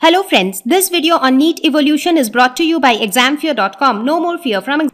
Hello friends, this video on NEET evolution is brought to you by examfear.com. No more fear from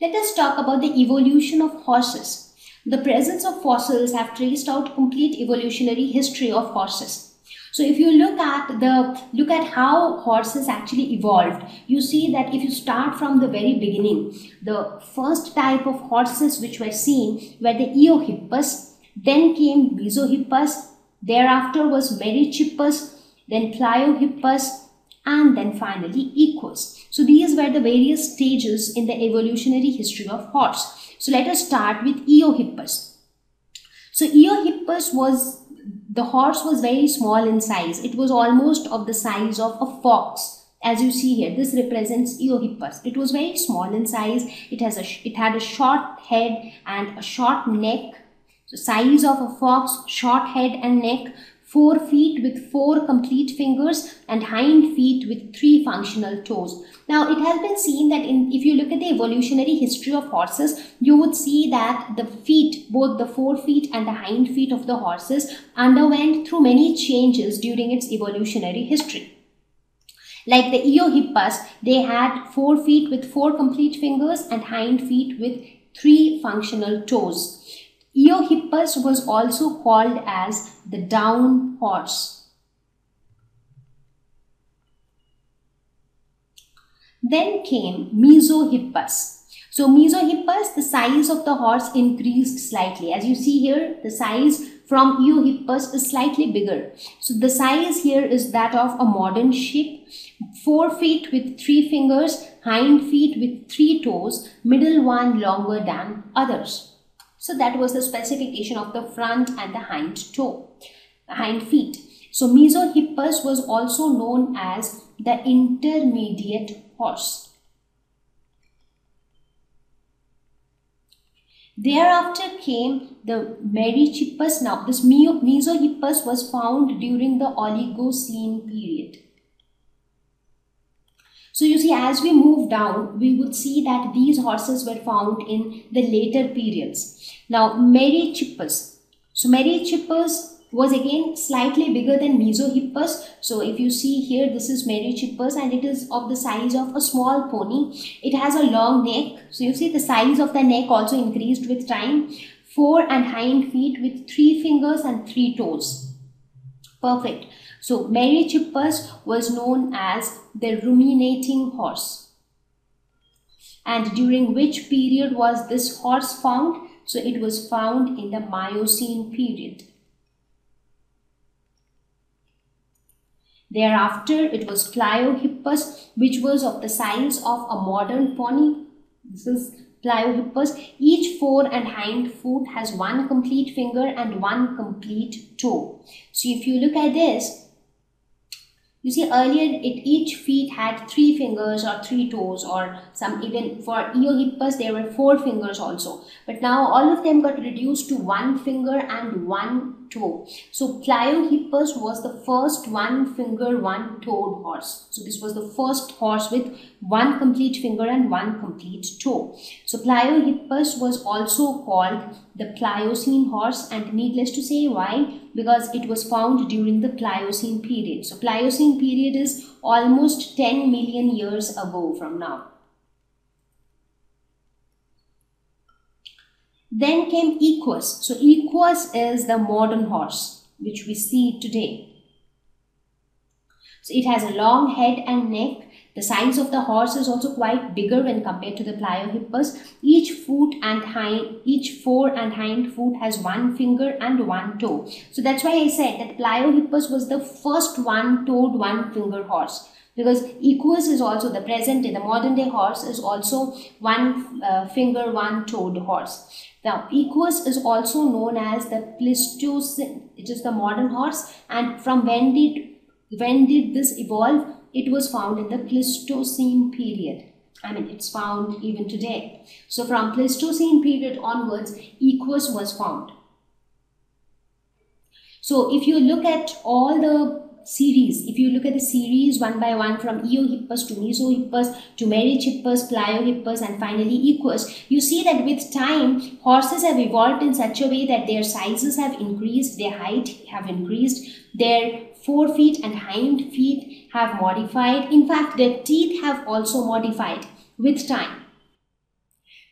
Let us talk about the evolution of horses. The presence of fossils have traced out complete evolutionary history of horses. So if you look at the look at how horses actually evolved, you see that if you start from the very beginning, the first type of horses which were seen were the Eohippus, then came Mesohippus, Thereafter was Merychippus, then Pliohippus, and then finally Equus. So these were the various stages in the evolutionary history of horse. So let us start with Eohippus. So Eohippus was, the horse was very small in size. It was almost of the size of a fox. As you see here, this represents Eohippus. It was very small in size. It has a, it had a short head and a short neck so size of a fox, short head and neck, fore feet with 4 complete fingers and hind feet with 3 functional toes. Now it has been seen that in, if you look at the evolutionary history of horses, you would see that the feet, both the fore feet and the hind feet of the horses underwent through many changes during its evolutionary history. Like the Eohippus, they had fore feet with 4 complete fingers and hind feet with 3 functional toes. Eohippus was also called as the dawn horse. Then came Mesohippus. So Mesohippus, the size of the horse increased slightly. As you see here, the size from Eohippus is slightly bigger. So the size here is that of a modern sheep. Fore feet with three fingers, hind feet with three toes, middle one longer than others. So that was the specification of the front and the hind toe, hind feet. So Mesohippus was also known as the intermediate horse. Thereafter came the Merychippus. Now this Mesohippus was found during the Oligocene period. So you see, as we move down, we would see that these horses were found in the later periods. Now, Merychippus. So Merychippus was again slightly bigger than Mesohippus. So if you see here, this is Merychippus and it is of the size of a small pony. It has a long neck. So you see the size of the neck also increased with time. Fore and hind feet with three fingers and three toes. Perfect. So Merychippus was known as the ruminating horse. And during which period was this horse found? So it was found in the Miocene period. Thereafter, it was Pliohippus, which was of the size of a modern pony. This is Pliohippus. Each fore and hind foot has one complete finger and one complete So if you look at this, you see earlier it each feet had three fingers or three toes or some even for Eohippus there were four fingers also. But now all of them got reduced to one finger and one toe. So Pliohippus was the first one finger, one toed horse. So this was the first horse with one complete finger and one complete toe. So Pliohippus was also called the Pliocene horse and needless to say why because it was found during the Pliocene period. So Pliocene period is almost 10 million years ago from now. Then came Equus. So Equus is the modern horse which we see today. So it has a long head and neck the size of the horse is also quite bigger when compared to the pliohippus. Each foot and hind, each fore and hind foot has one finger and one toe. So that's why I said that pliohippus was the first one-toed, one-finger horse because equus is also the present day the modern day horse is also one uh, finger one toed horse now equus is also known as the pleistocene it is the modern horse and from when did when did this evolve it was found in the Pleistocene period. I mean, it's found even today. So from Pleistocene period onwards, Equus was found. So if you look at all the series. If you look at the series one by one from Eohippus to Mesohippus to Merychippus, Pliohippus and finally Equus, you see that with time horses have evolved in such a way that their sizes have increased, their height have increased, their forefeet and hind feet have modified. In fact, their teeth have also modified with time.